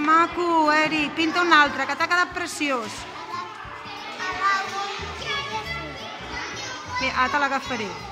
maco, Eri. Pinta un altre, que t'ha quedat preciós. Bé, ara te l'agafaré.